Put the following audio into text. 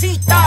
Teresita.